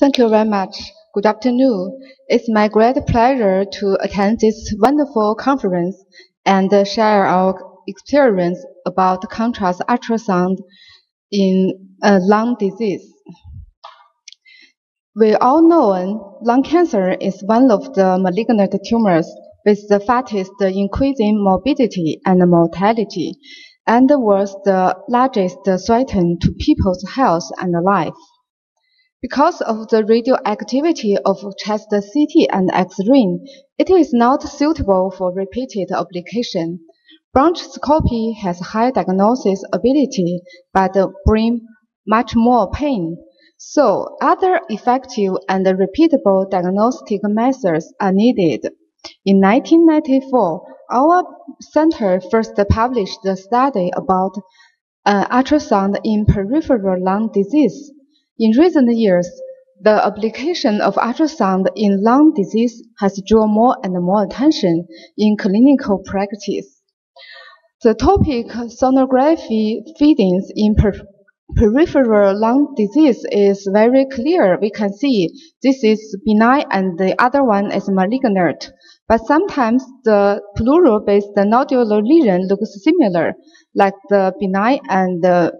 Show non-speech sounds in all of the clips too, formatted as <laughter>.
Thank you very much. Good afternoon. It's my great pleasure to attend this wonderful conference and share our experience about contrast ultrasound in uh, lung disease. We all know lung cancer is one of the malignant tumors with the fastest increasing morbidity and mortality and was the largest threat to people's health and life. Because of the radioactivity of chest CT and X-ray, it is not suitable for repeated application. Bronchoscopy has high diagnosis ability but bring much more pain. So other effective and repeatable diagnostic methods are needed. In 1994, our center first published a study about uh, ultrasound in peripheral lung disease. In recent years, the application of ultrasound in lung disease has drawn more and more attention in clinical practice. The topic sonography findings in per peripheral lung disease is very clear. We can see this is benign and the other one is malignant. But sometimes the pleural-based nodular lesion looks similar, like the benign and the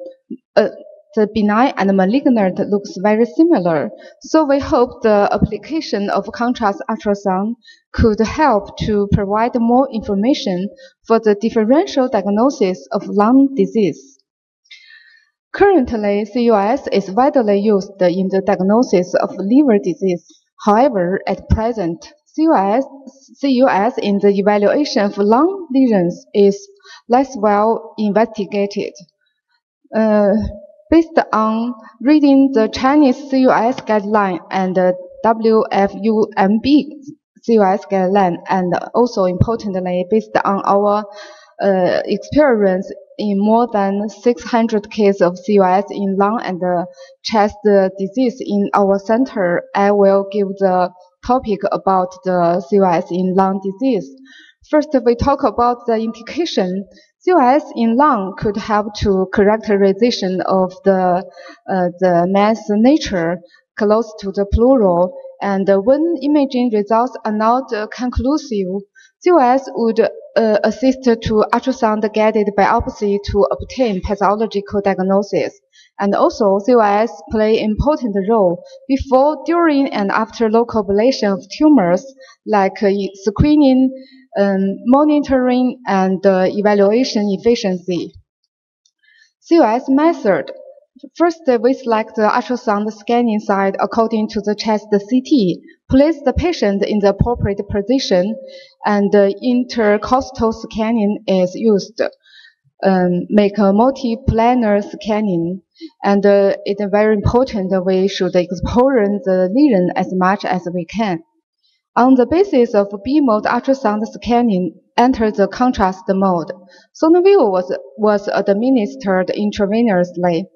uh, the benign and malignant looks very similar. So we hope the application of contrast ultrasound could help to provide more information for the differential diagnosis of lung disease. Currently, CUS is widely used in the diagnosis of liver disease. However, at present, CUS, CUS in the evaluation of lung lesions is less well investigated. Uh, based on reading the Chinese CUS guideline and the WFUMB CUS guideline, and also importantly, based on our uh, experience in more than 600 cases of CUS in lung and chest disease in our center, I will give the topic about the CUS in lung disease. First, we talk about the indication. CUS in lung could help to characterization of the, uh, the mass nature close to the pleural. And when imaging results are not uh, conclusive, CUS would uh, assist to ultrasound-guided biopsy to obtain pathological diagnosis. And also, CUS play important role before, during, and after local ablation of tumors, like uh, screening um, monitoring and uh, evaluation efficiency. CUS method. First, we select the ultrasound scanning site according to the chest CT, place the patient in the appropriate position, and intercostal scanning is used. Um, make a multi-planar scanning, and uh, it's very important we should explore the lesion as much as we can. On the basis of B-mode ultrasound scanning, enter the contrast mode. SonoVue was, was administered intravenously.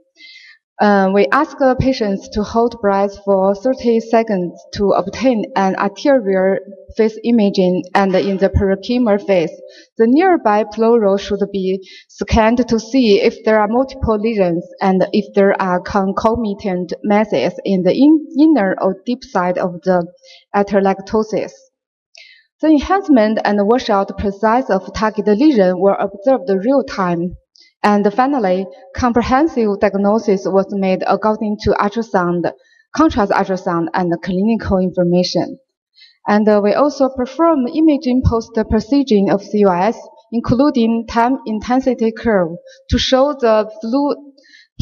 Uh, we ask patients to hold breath for 30 seconds to obtain an arterial phase imaging and in the parenchymal phase. The nearby pleural should be scanned to see if there are multiple lesions and if there are concomitant masses in the in inner or deep side of the atelectasis. The enhancement and washout precise of target lesion were observed real time. And finally, comprehensive diagnosis was made according to ultrasound, contrast ultrasound, and clinical information. And uh, we also perform imaging post-procedure of CUS, including time intensity curve, to show the fluid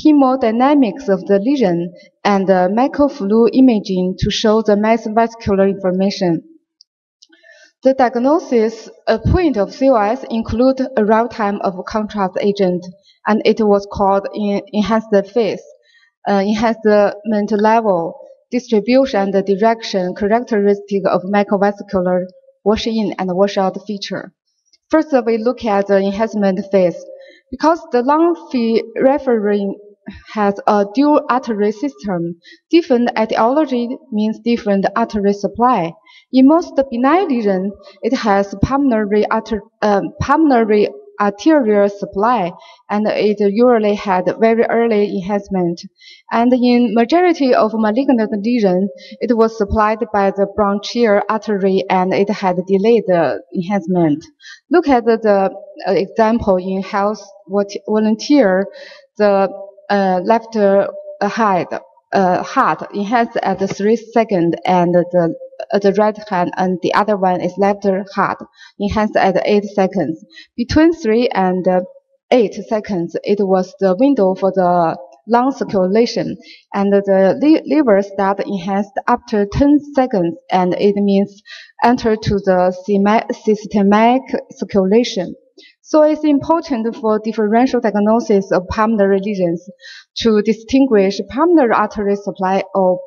hemodynamics of the lesion, and uh, microfluid imaging to show the mass vascular information. The diagnosis point of CUS include arrival time of contrast agent, and it was called enhanced phase, uh, enhancement level, distribution and direction characteristic of microvascular wash-in and wash-out feature. First, we look at the enhancement phase. Because the lung referring has a dual artery system. Different etiology means different artery supply. In most benign lesion, it has pulmonary, um, pulmonary arterial supply, and it usually had very early enhancement. And in majority of malignant lesions, it was supplied by the bronchial artery and it had delayed enhancement. Look at the example in health volunteer, the uh, left uh, uh, heart enhanced at 3 seconds and the uh, the right hand and the other one is left heart enhanced at 8 seconds. Between 3 and uh, 8 seconds, it was the window for the lung circulation, and the li liver start enhanced after 10 seconds, and it means enter to the systemic circulation. So it's important for differential diagnosis of pulmonary lesions to distinguish pulmonary artery supply or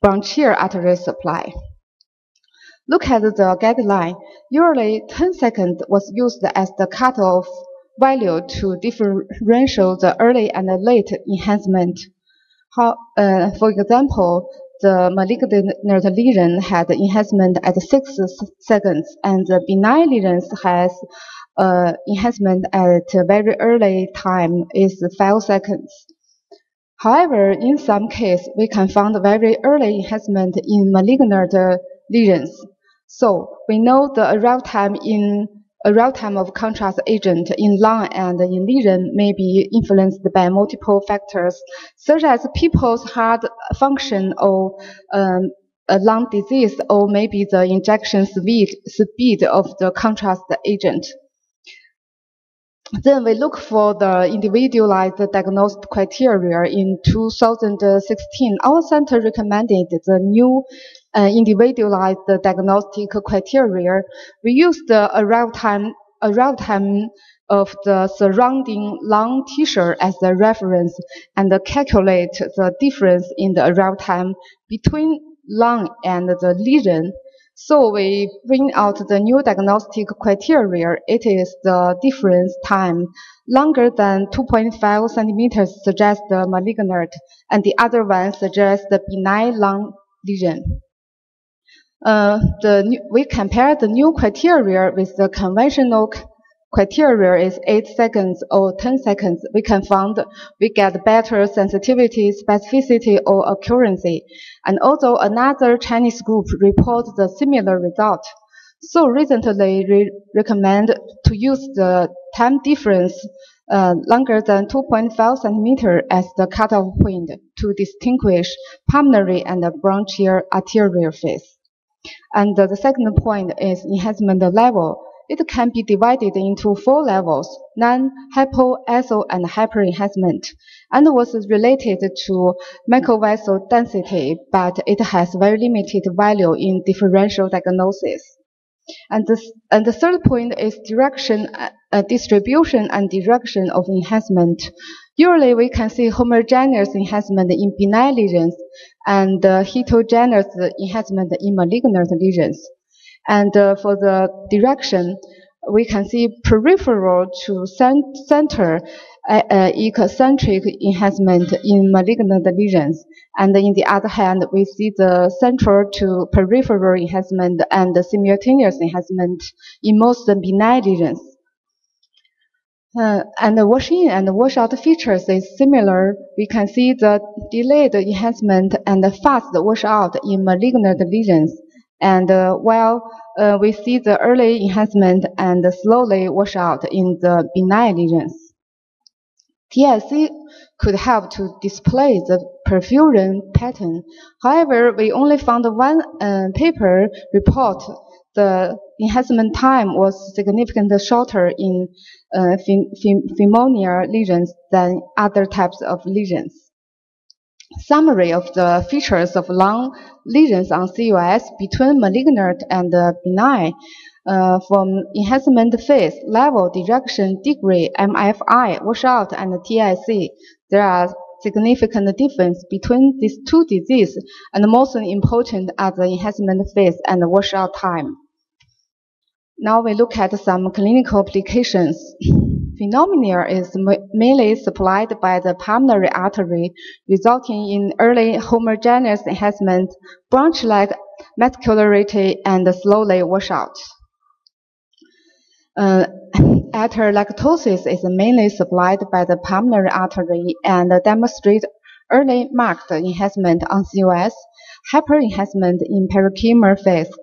bronchial artery supply. Look at the guideline. Usually 10 seconds was used as the cutoff value to differentiate the early and late enhancement. How, uh, for example, the malignant lesion had enhancement at 6 seconds and the benign lesions has uh, enhancement at a very early time is 5 seconds. However, in some cases, we can find very early enhancement in malignant lesions. So we know the arrival time in arrival time of contrast agent in lung and in lesion may be influenced by multiple factors, such as people's heart function or um, lung disease, or maybe the injection speed, speed of the contrast agent. Then we look for the individualized diagnostic criteria. In 2016, our center recommended the new uh, individualized diagnostic criteria. We used the arrival time, arrival time of the surrounding lung tissue as the reference and calculate the difference in the arrival time between lung and the lesion so we bring out the new diagnostic criteria. It is the difference time longer than 2.5 centimeters suggests the malignant, and the other one suggests the benign lung lesion. Uh, the new, we compare the new criteria with the conventional criteria is 8 seconds or 10 seconds, we can find we get better sensitivity, specificity, or accuracy. And also another Chinese group reports the similar result. So recently we recommend to use the time difference uh, longer than 2.5 centimeter as the cutoff point to distinguish pulmonary and bronchial arterial phase. And the second point is enhancement level. It can be divided into four levels, non, hypo, iso, and hyperenhancement, and was related to microvessel density, but it has very limited value in differential diagnosis. And the, and the third point is direction, uh, distribution and direction of enhancement. Usually we can see homogeneous enhancement in benign lesions and uh, heterogeneous enhancement in malignant lesions. And uh, for the direction, we can see peripheral to center uh, uh, eccentric enhancement in malignant lesions. And in the other hand, we see the central to peripheral enhancement and simultaneous enhancement in most benign lesions. Uh, and the wash-in and wash-out features is similar. We can see the delayed enhancement and fast wash-out in malignant lesions. And uh, while uh, we see the early enhancement and slowly wash out in the benign lesions. TIC could help to display the perfusion pattern. However, we only found one uh, paper report the enhancement time was significantly shorter in uh, pneumonia lesions than other types of lesions. Summary of the features of lung lesions on CUS between malignant and benign uh, from enhancement phase, level, direction, degree, MFI, washout, and TIC. There are significant difference between these two diseases, and most important are the enhancement phase and washout time. Now we look at some clinical applications. Pneumonia is mainly supplied by the pulmonary artery, resulting in early homogeneous enhancement, branch-like vascularity, and slowly washout. Uh, <coughs> is mainly supplied by the pulmonary artery and demonstrate early marked enhancement on COS, hyperenhancement in parenchymal phase.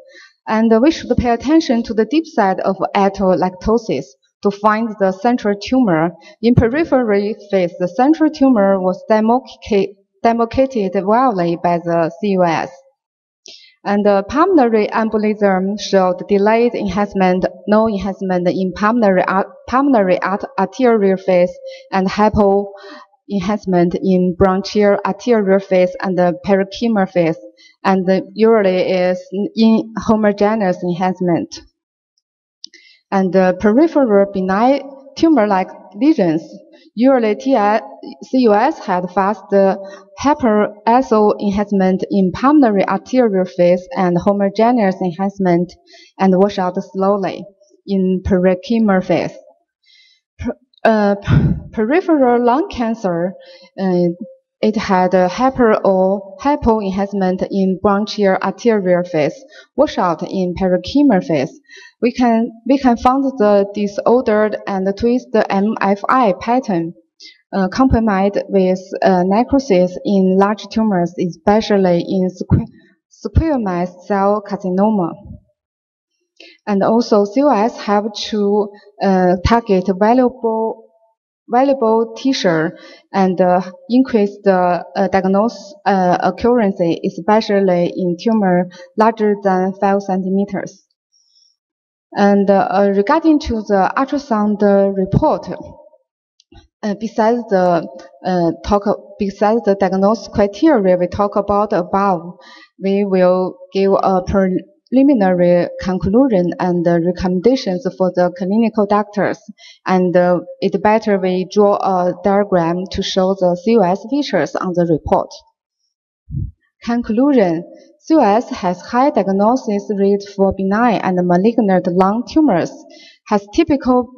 And we should pay attention to the deep side of atelectasis to find the central tumor. In periphery phase, the central tumor was demarcated wildly by the COS. And the pulmonary embolism showed delayed enhancement, no enhancement in pulmonary, pulmonary arterial phase and hypo enhancement in bronchial arterial phase and the parenchymal phase, and usually is in homogeneous enhancement. And the peripheral benign tumor-like lesions, usually CUS had fast hyperaxial enhancement in pulmonary arterial phase and homogeneous enhancement and wash out slowly in parenchymal phase. Uh, peripheral lung cancer, uh, it had a hyper or hypo enhancement in bronchial arterial phase, washout in parenchymal phase. We can we can find the disordered and twist MFI pattern, uh, accompanied with uh, necrosis in large tumors, especially in squamous cell carcinoma. And also COS have to uh, target valuable valuable tissue and uh, increase the uh, diagnosis uh, accuracy, especially in tumor larger than 5 centimeters. And uh, regarding to the ultrasound report, uh, besides the uh, talk, besides the diagnosis criteria we talk about above, we will give a preliminary conclusion and recommendations for the clinical doctors. And uh, it better we draw a diagram to show the COS features on the report. Conclusion. COS has high diagnosis rate for benign and malignant lung tumors, has typical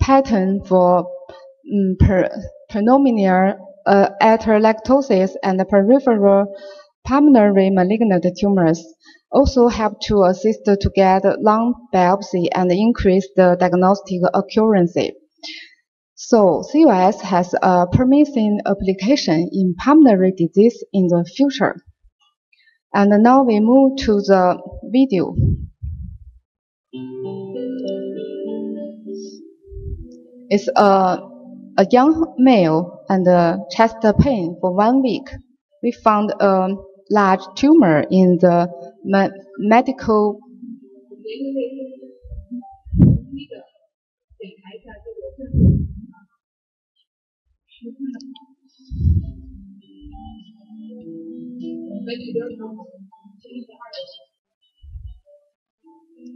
pattern for um, per, prenomial uh, atelectasis and peripheral pulmonary malignant tumors also help to assist to get lung biopsy and increase the diagnostic accuracy. So COS has a promising application in pulmonary disease in the future. And now we move to the video. It's a, a young male and chest pain for one week. We found a large tumor in the me medical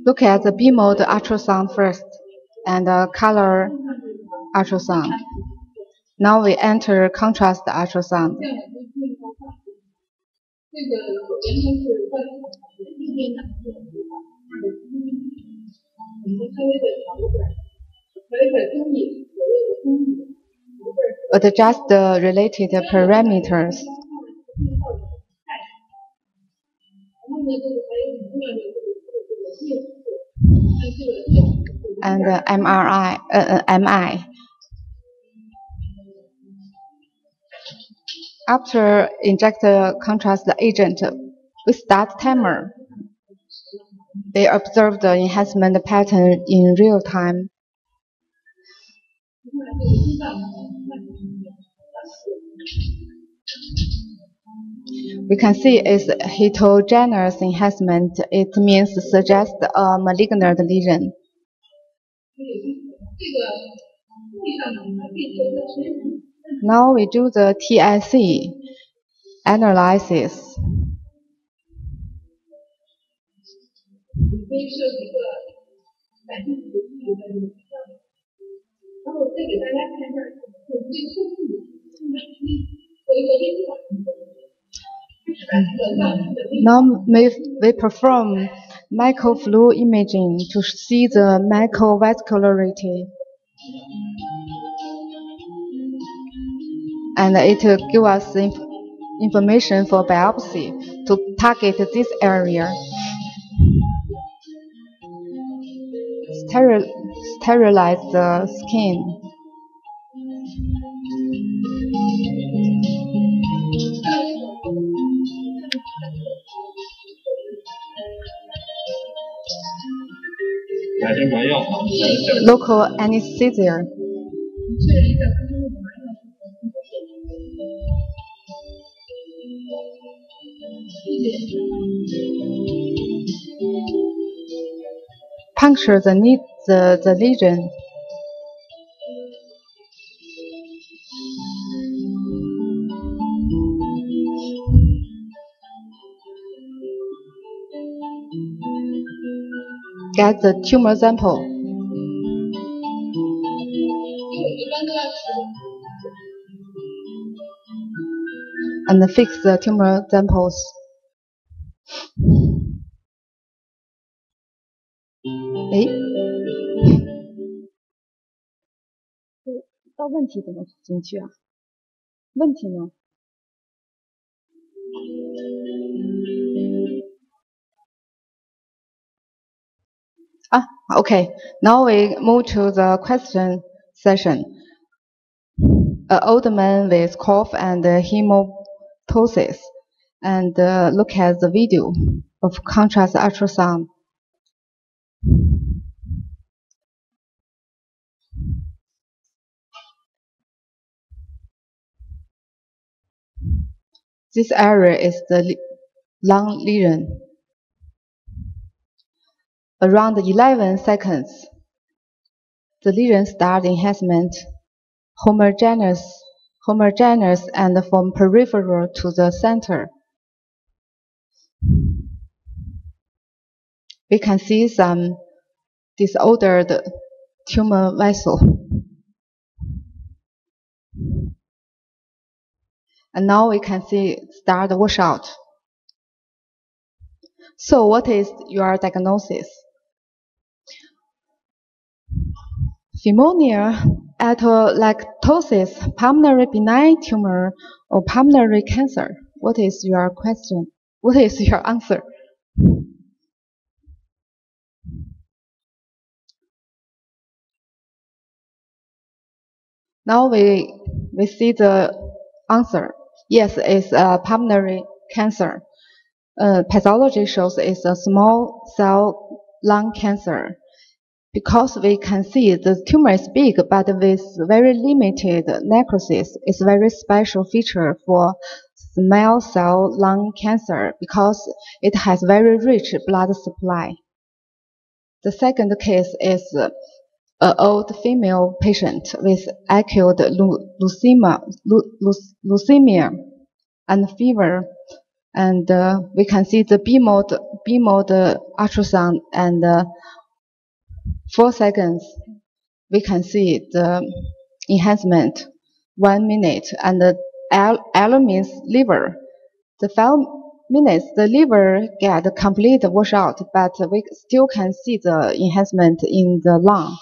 Look at the B-mode ultrasound first and the color ultrasound. Now we enter contrast ultrasound. Adjust the related parameters. And uh, MRI, uh, uh MI. After inject the contrast agent, we start timer. They observe the enhancement pattern in real time. We can see it's heterogeneous enhancement. It means suggests a malignant lesion. Now we do the TIC analysis. Now we perform microfluid imaging to see the microvascularity. And it give us inf information for biopsy to target this area. Stereo sterilize the skin. Local anesthesia. Puncture the, the, the lesion. Get the tumor sample. And fix the tumor samples. 哎，到问题怎么进去啊？问题呢？Ah, okay. Now we move to the question session. An old man with cough and hemoptysis, and uh, look at the video of contrast ultrasound. This area is the lung lesion around 11 seconds. The lesion start enhancement homogeneous, homogeneous and from peripheral to the center. We can see some disordered tumor vessel. And now we can see start washout. So what is your diagnosis? pneumonia, atelectasis, pulmonary benign tumor, or pulmonary cancer? What is your question? What is your answer? Now we we see the answer. Yes, it's a pulmonary cancer. Uh, pathology shows it's a small cell lung cancer because we can see the tumor is big but with very limited necrosis. It's a very special feature for small cell lung cancer because it has very rich blood supply. The second case is an old female patient with acute leukemia, leukemia and fever. And uh, we can see the B mode, B mode ultrasound and uh, four seconds, we can see the enhancement, one minute, and the L, L means liver. The five minutes, the liver get complete washout, but we still can see the enhancement in the lung.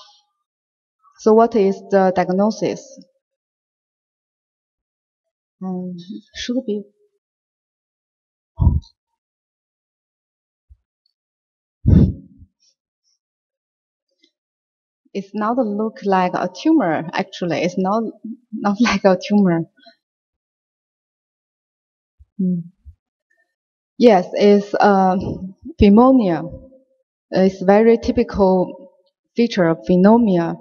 So what is the diagnosis? Um, should be. It's not look like a tumor actually. It's not not <laughs> like a tumor. Mm. yes it's uh, pneumonia. It's very typical feature of pneumonia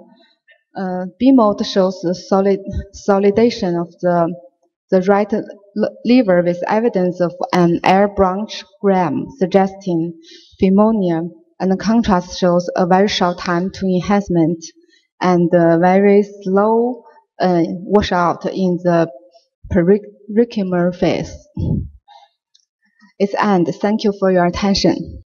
uh, B-mode shows the solid solidation of the the right liver with evidence of an air branch gram suggesting pneumonia and contrast shows a very short time to enhancement and a very slow uh, washout in the parenchymal phase. It's end. Thank you for your attention.